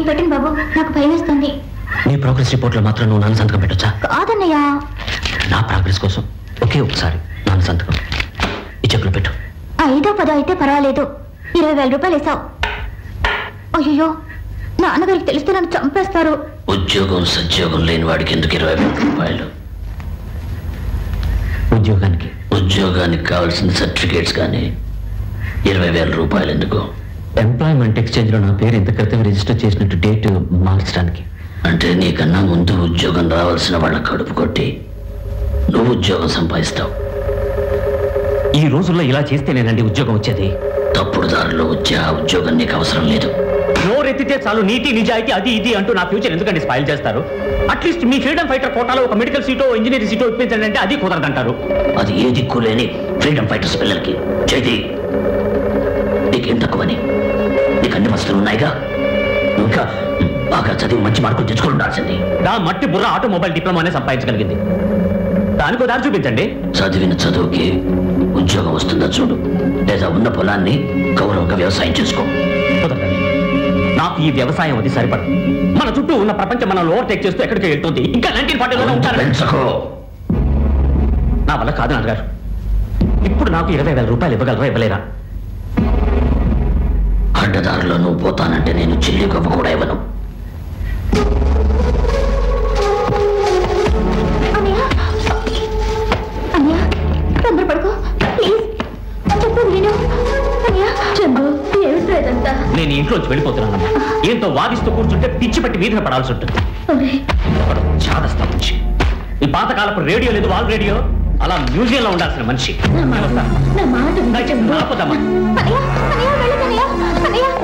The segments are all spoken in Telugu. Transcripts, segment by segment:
నేను పెట్టను బాబు? నాకు భయం వేస్తుంది. నీ ప్రోగ్రెస్ రిపోర్ట్లో మాత్రం నువ్వు నాన్న సంతకం పెట్టొచ్చా? కాదన్నయ్య. నా ప్రోగ్రెస్ కోసం ఒకే ఒకసారి నాన్న సంతకం. ఈ చెక్కులు పెట్టు. ఐదో పదో అయితే పర్వాలేదు. ఇరవై వేల రూపాయలు వేసావు. అయ్యో నాన్నగారికి తెలిస్తే నన్ను చంపేస్తారు. ఉద్యోగం సద్యోగం లేని వాడికి ఎందుకు ఇరవై వేల రూపాయలు? ఉద్యోగానికి. ఉద్యోగానికి కావాల్సిన సర్టిఫికేట్స్ కానీ ఇరవై వేల రూపాయలు ఎందుకు? ఎంప్లాయ్మెంట్ ఎక్స్చేంజ్లో నా పేరు ఇంత క్రితం రిజిస్టర్ చేసినట్టు డేట్ మార్చడానికి. అంటే నీకన్నా ముందు ఉద్యోగం రావాల్సిన వాళ్ళ కడుపు కొట్టి నువ్వు ఉద్యోగం సంపాదిస్తావు. ఈ రోజుల్లో ఇలా చేస్తేనేనండి ఉద్యోగం వచ్చేది. తప్పుడు దారిలో వచ్చే ఆ ఉద్యోగం నీకు అవసరం లేదు. నోరెత్తితే చాలు నీతి నిజాయితీ అది ఇది అంటూ నా ఫ్యూచర్ ఎందుకండి స్పాయిల్ చేస్తారు? అట్లీస్ట్ మీ ఫ్రీడమ్ ఫైటర్ కోటాలో ఒక మెడికల్ సీటో ఇంజనీరింగ్ సీటో ఇప్పించండి అంటే అది కుదరదంటారు. అది ఏ దిక్కు లేని ఫ్రీడమ్ ఫైటర్స్ పిల్లలకి. చేతి నీకేం తక్కువని నీకు అన్ని వస్తువులు ఉన్నాయిగా? ఇంకా బాగా చదివి మంచి మార్కులు తెచ్చుకొని ఉండాల్సింది. దా మట్టి బుర్ర ఆటోమొబైల్ డిప్లొమానే సంపాదించగలిగింది. దానికో దారి చూపించండి. చదివిన చదువుకి ఉద్యోగం వస్తుందా చూడు. లేదా ఉన్న పొలాన్ని గౌరవంగా వ్యవసాయం చేసుకో. నాకు ఈ వ్యవసాయం అది సరిపడదు. మన చుట్టూ ఉన్న ప్రపంచం మనల్ని ఓవర్టేక్ చేస్తూ ఎక్కడికి వెళ్తుంది. ఇంకా నైన్టీన్ ఫార్టీలోనే ఉంటారు నా వల్ల కాదు నాన్నగారు. ఇప్పుడు నాకు ఇరవై వేల రూపాయలు ఇవ్వగలరా ఇవ్వలేరా? అడ్డదారిలో నువ్వు పోతానంటే నేను చెల్లి గొప్ప కూడా ఇవ్వను. నేను. ఇంట్లోంచి వెళ్ళిపోతున్నానమ్మా ఏంతో వాదిస్తూ కూర్చుంటే పిచ్చి పట్టి వీధిన పడాల్సి ఉంటుంది. చాదస్తా మనిషి. ఈ పాతకాలపు రేడియో లేదు వాల్ రేడియో. అలా మ్యూజియం లో ఉండాల్సిన మనిషి.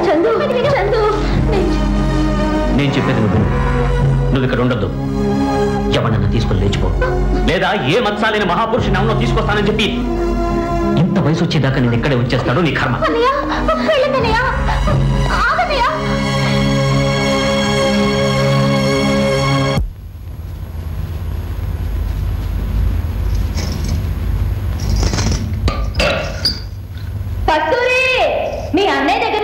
చందు. చందు. నేను చెప్పేది నువ్వు. నువ్వు ఇక్కడ ఉండొద్దు. ఎవరన్నా తీసుకొని లేచిపో. లేదా ఏ మత్సాలైన మహాపురుషుని ఎవరినో తీసుకొస్తానని చెప్పి ఇంత వయసు వచ్చేదాకా నేను ఇక్కడే వచ్చేస్తాడు నీ కర్మ. మీ అన్నయ్య దగ్గర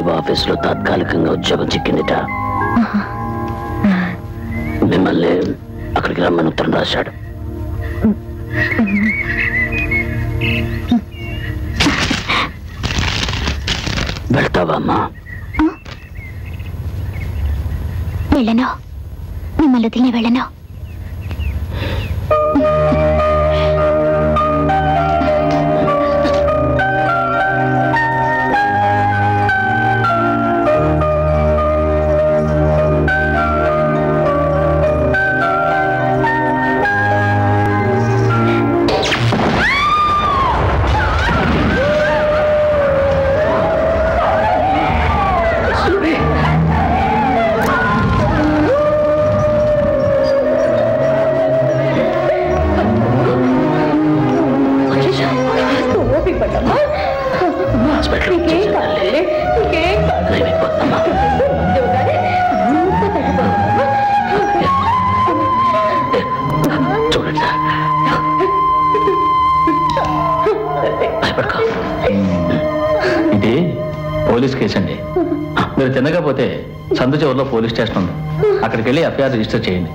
ఆర్టీఓ ఆఫీస్లో తాత్కాలికంగా ఉద్యోగం చిక్కిందిట. మిమ్మల్ని అక్కడికి రమ్మని ఉత్తరం రాశాడు. వెళ్తావా అమ్మా? వెళ్ళను. మిమ్మల్ని వదిలిన వెళ్ళను. చూడండి భయపడక. ఇది పోలీస్ కేసు అండి. మీరు తినకపోతే సందు చివరిలో పోలీస్ స్టేషన్ ఉంది. అక్కడికి వెళ్ళి ఎఫ్ఐఆర్ రిజిస్టర్ చేయండి.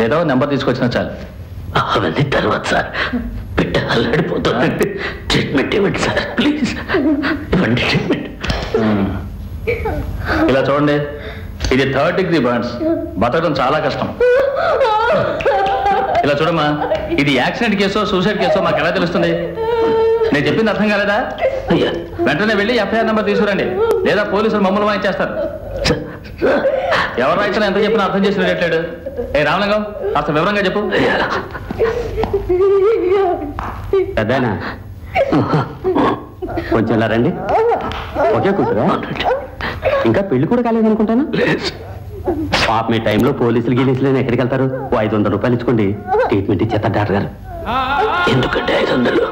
లేదా నెంబర్ తీసుకొచ్చినా చాలు. అవన్నీ తర్వాత సార్. బిడ్డ అల్లాడిపోతుందండి ట్రీట్మెంట్ ఇవ్వండి సార్ ప్లీజ్ ఇవ్వండి ట్రీట్మెంట్ ఇలా చూడండి. ఇది థర్డ్ డిగ్రీ బర్న్స్ బతకడం చాలా కష్టం. ఇలా చూడమ్మా. ఇది యాక్సిడెంట్ కేసో సూసైడ్ కేసో మాకు ఎలా తెలుస్తుంది? నేను చెప్పింది అర్థం కాలేదా? అయ్యా. వెంటనే వెళ్ళి ఎఫ్ఐఆర్ నెంబర్ తీసుకురండి. లేదా పోలీసులు మమ్మల్ని వాయించేస్తారు. ఎవరు రాయించినా ఎంత చెప్పినా అర్థం చేసినట్లేడు ఏ రామలింగం కాస్త వివరంగా చెప్పు. పెద్దనా? కొంచెం ఇలా రండి. ఒకే కూతురా. ఇంకా పెళ్ళి కూడా కాలేదనుకుంటాను? లేదు. పాప మీ టైంలో పోలీసులు గీలీసులు ఎక్కడికి వెళ్తారు? ఓ ఐదు వందల రూపాయలు ఇచ్చుకోండి. ట్రీట్మెంట్ ఇచ్చేస్తారు డాక్టర్ గారు. ఎందుకంటే ఐదు వందలు?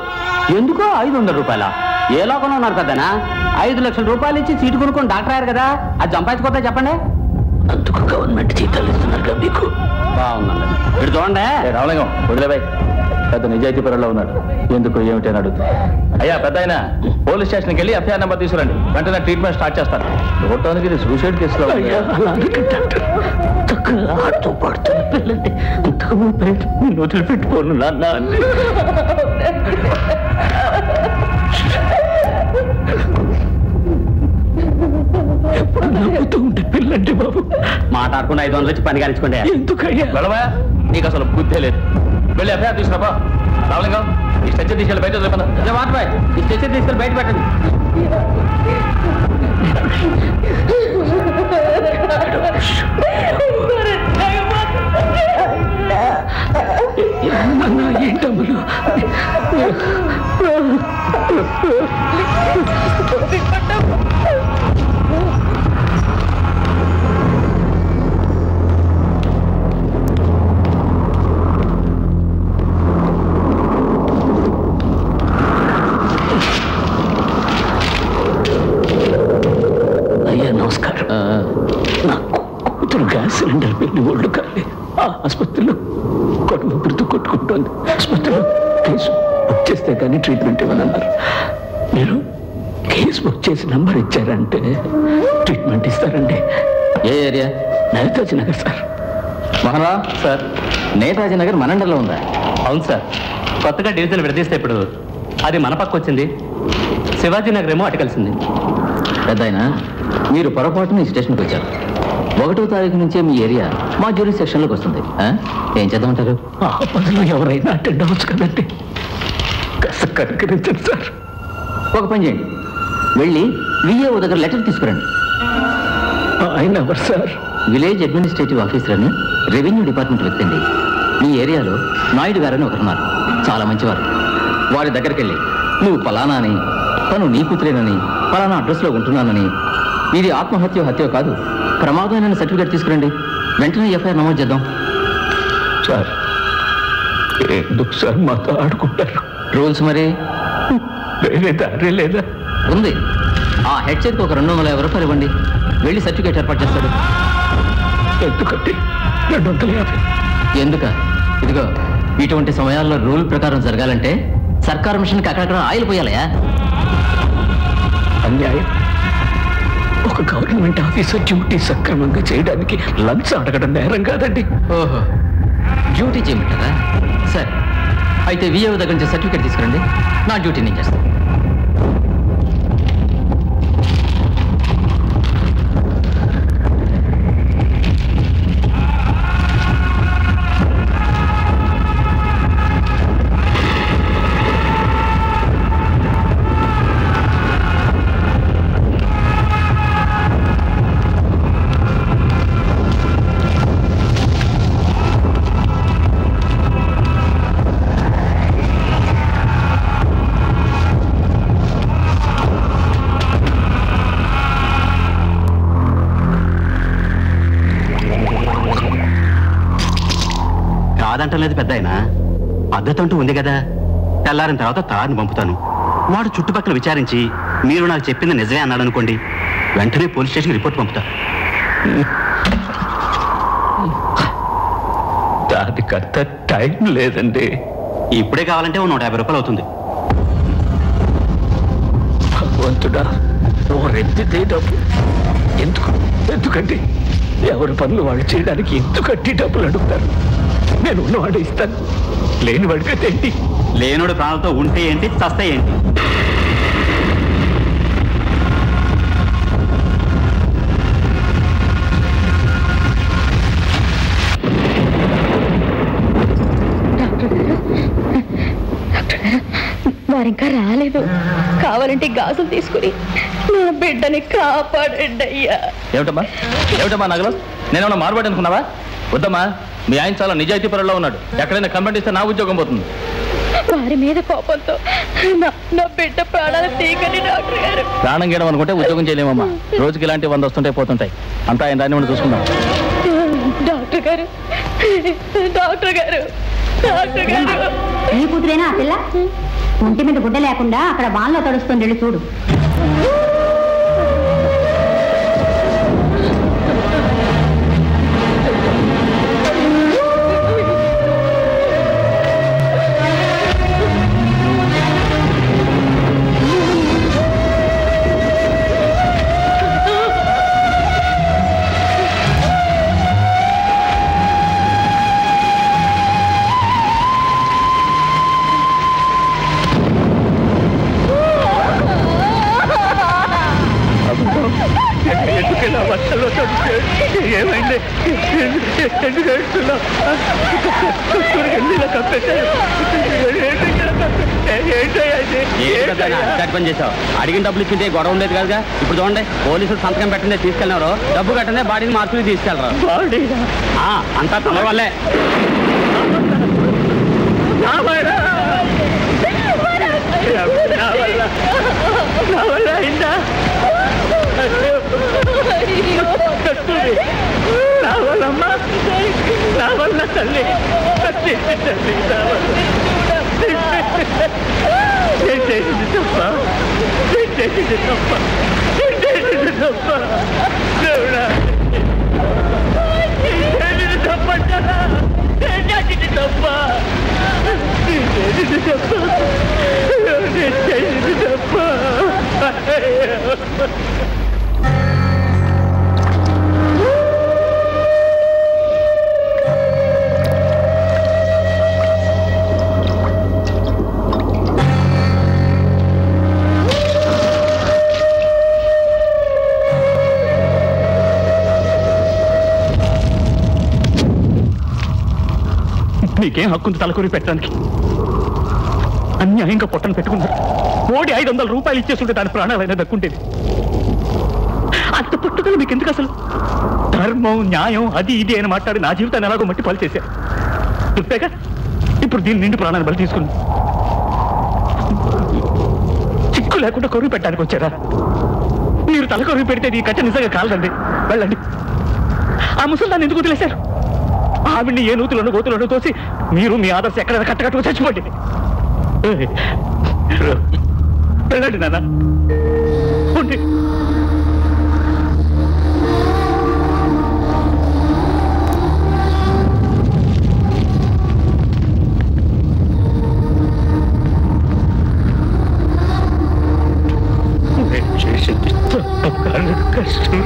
ఎందుకో ఐదు వందల రూపాయల? ఏ లోకంలో ఉన్నారు పెద్దనా? ఐదు లక్షల రూపాయలు ఇచ్చి సీటు కొనుక్కొని డాక్టర్ అయ్యారు కదా? అది సంపాదించుకోతే చెప్పండి. అందుకు గవర్నమెంట్ జీతాలు ఇస్తున్నారుగా మీకు? బాగుందండి. ఇటు చూడండి. రామలింగం వదిలేబాయ్ పెద్ద నిజాయితీ పరులో ఉన్నాడు. ఎందుకు ఏమిటి అని అడుగుతా. అయ్యా పెద్ద ఆయన పోలీస్ స్టేషన్కి వెళ్ళి ఎఫ్ఐఆర్ నెంబర్ తీసుకురండి. వెంటనే ట్రీట్మెంట్ స్టార్ట్ చేస్తాను. చూడటానికి ఇది సూసైడ్ కేసులో ఆడుతూ పాడుతున్న నేను వదిలిపెట్టుకోను నాన్న. ఎప్పుడు నవ్వుతూ బాబు. మాట్లాడుకుని ఐదు వందలు వచ్చి పని కానించుకోండి ఎందుకయ్యా? నీకు అసలు బుద్ధే లేదు. వెళ్ళి ఎఫ్ఐఆర్ తీసుకురాబా రావలింగం ఈ స్ట్రెచర్ తీసుకెళ్ళి బయట చెప్పండి వాట్ బాయ్ ఈ స్టేషన్ తీసుకెళ్ళి బయట పెట్టండి. నాన్న ఏంటమ్మా అయ్యా నమస్కారం ఆ, నా కూతురు గ్యాస్ సిలిండర్ పెళ్ళి ఒళ్ళు కాలి ఆ ఆసుపత్రిలో కొడుకు ఊపిరితో కొట్టుకుంటోంది ఆసుపత్రిలో కేసు బుక్ చేస్తే కానీ ట్రీట్మెంట్ ఇవ్వనన్నారు. మీరు కేసు బుక్ చేసి నంబర్ ఇచ్చారంటే ట్రీట్మెంట్ ఇస్తారండి. ఏ ఏరియా? నేతాజీ నగర్ సార్. మహారా సార్. నేతాజీ నగర్ మనండలో ఉందా? అవును సార్. కొత్తగా డివిజన్ విడదీస్తే ఇప్పుడు అది మన పక్క వచ్చింది. శివాజీ నగర్ ఏమో అటు కలిసింది. పెద్ద ఆయన మీరు పొరపాటున ఈ స్టేషన్కి వచ్చారు. ఒకటో తారీఖు నుంచే మీ ఏరియా మా జ్యూరీ సెక్షన్లోకి వస్తుంది? ఏం చేద్దామంటారు ఎవరైనా అటెండ్ అవ్వచ్చు కదండి. కాస్త కనుకరించండి సార్. ఒక పని చేయండి. వెళ్ళి విఏఓ దగ్గర లెటర్ తీసుకురండి. ఆయన ఎవరు సార్? విలేజ్ అడ్మినిస్ట్రేటివ్ ఆఫీసర్ అని రెవెన్యూ డిపార్ట్మెంట్ వ్యక్తి అండి. మీ ఏరియాలో నాయుడు గారని ఒకరున్నారు చాలా మంచివారు. వారి దగ్గరికి వెళ్ళి నువ్వు ఫలానా అని తను నీ కూతురేనని ఫలానా అడ్రస్లో ఉంటున్నానని ఇది ఆత్మహత్య హత్య కాదు ప్రమాదమైన సర్టిఫికేట్ తీసుకురండి. వెంటనే ఎఫ్ఐఆర్ నమోదు చేద్దాం. సార్ ఎందుకు సార్ మాతో ఆడుకుంటారు? రూల్స్ మరి? వేరే దారి లేదా ఉంది. ఆ హెడ్ ఒక రెండు వందల యాభై రూపాయలు ఇవ్వండి. వెళ్ళి సర్టిఫికేట్ ఏర్పాటు చేస్తాడు. ఎందుకంటే రెండు వందల యాభై. ఎందుక? ఇదిగో ఇటువంటి సమయాల్లో రూల్ ప్రకారం జరగాలంటే సర్కార్ మిషన్కి అక్కడక్కడ ఆయిల్ పోయాలయా? అన్యాయం. ఒక గవర్నమెంట్ ఆఫీసర్ డ్యూటీ సక్రమంగా చేయడానికి లంచ్ అడగడం నేరం కాదండి. ఓహో. డ్యూటీ చేయమంటారా? సరే. అయితే విఏఓ దగ్గర నుంచి సర్టిఫికేట్ తీసుకురండి. నా డ్యూటీ నేను చేస్తాను. కాదంటలేదు పెద్ద ఆయన. పద్ధతి అంటూ ఉంది కదా. తెల్లారిన తర్వాత తారని పంపుతాను. వాడు చుట్టుపక్కల విచారించి మీరు నాకు చెప్పింది నిజమే అన్నాడు అనుకోండి వెంటనే పోలీస్ స్టేషన్కి రిపోర్ట్ పంపుతా. దానికంత టైం లేదండి. ఇప్పుడే కావాలంటే నూట యాభై రూపాయలు అవుతుంది. భగవంతుడా ఓ రెత్తితే డబ్బు. ఎందుకు? ఎందుకంటే ఎవరి పనులు వాళ్ళు చేయడానికి ఎందుకంటే డబ్బులు అడుగుతారు? నేను ఉన్నవాడు ఇస్తాను లేని వాడికైతే ఏంటి లేనుడు ప్రాణాలతో ఉంటే ఏంటి చస్తే ఏంటి? వారింకా రాలేదు. కావాలంటే గాజులు తీసుకుని నా బిడ్డని కాపాడండి అయ్యా. ఏమిటమ్మా? ఏమిటమ్మా నగలు? నేనేమన్నా మారబడి అనుకున్నావా? వద్దమ్మా. మీ ఆయన చాలా నిజాయితీ పరుల్లో ఉన్నాడు. ఎక్కడైనా కంప్లైంట్ ఇస్తే నా ఉద్యోగం పోతుంది. వారి మీద కోపంతో నా బిడ్డ ప్రాణాలు తీయకండి డాక్టర్ గారు. ప్రాణం గీయడం అనుకుంటే ఉద్యోగం చేయలేమమ్మా. రోజుకి ఇలాంటి వంద వస్తుంటాయి పోతుంటాయి. అంతా ఆయన దాన్ని మనం చూసుకుందాం. డాక్టర్ గారు డాక్టర్ గారు డాక్టర్ గారు. నీ కూతురేనా ఆ పిల్ల? ఒంటి మీద గుడ్డ లేకుండా అక్కడ వాన్లో తడుస్తుంది వెళ్ళి చూడు. పని చేసావు అడిగిన డబ్బులు ఇచ్చింటే గొడవ ఉండేది కదా ఇప్పుడు చూడండి పోలీసులు సంతకం పెట్టండి తీసుకెళ్ళినారు. డబ్బు కట్టండి బాడీని మార్చుకుని తీసుకెళ్ళరు. అంతా తల వల్లే. నా తల్లి తల్లి తల్లి నా వల్ల నేను చేసింది తప్ప నేను చేసింది తప్ప నేను చేసింది తప్ప దేవుడా నేను చేసింది తప్పంటారా నేను చేసింది తప్ప నేను చేసింది తప్ప నేను చేసింది తప్ప. నీకేం హక్కుంది తలకూరి పెట్టడానికి? అన్యాయంగా పొట్టను పెట్టుకున్నారు. కోడి ఐదు వందల రూపాయలు ఇచ్చేస్తుంటే దాని ప్రాణాలైనా దక్కుంటేది అంత పుట్టుకలు మీకు ఎందుకు అసలు? ధర్మం న్యాయం అది ఇది అని మాట్లాడి నా జీవితాన్ని ఎలాగో మట్టి పాలు చేశారు చెప్పాక ఇప్పుడు దీని నిండు ప్రాణాన్ని బలి తీసుకుంది చిక్కు లేకుండా కొరువు పెట్టడానికి వచ్చారా? మీరు తల కొరువు పెడితే ఈ కట్ట నిజంగా కాలదండి. వెళ్ళండి. ఆ ముసలిదాన్ని ఎందుకు వదిలేశారు? ఆవిడ్ని ఏ నూతులను గోతులను తోసి మీరు మీ ఆదర్శ ఎక్కడ కట్టకట్టు చచ్చిపోండి. వెళ్ళండి నాన్న. ఉండి. చేసింది? కష్టం.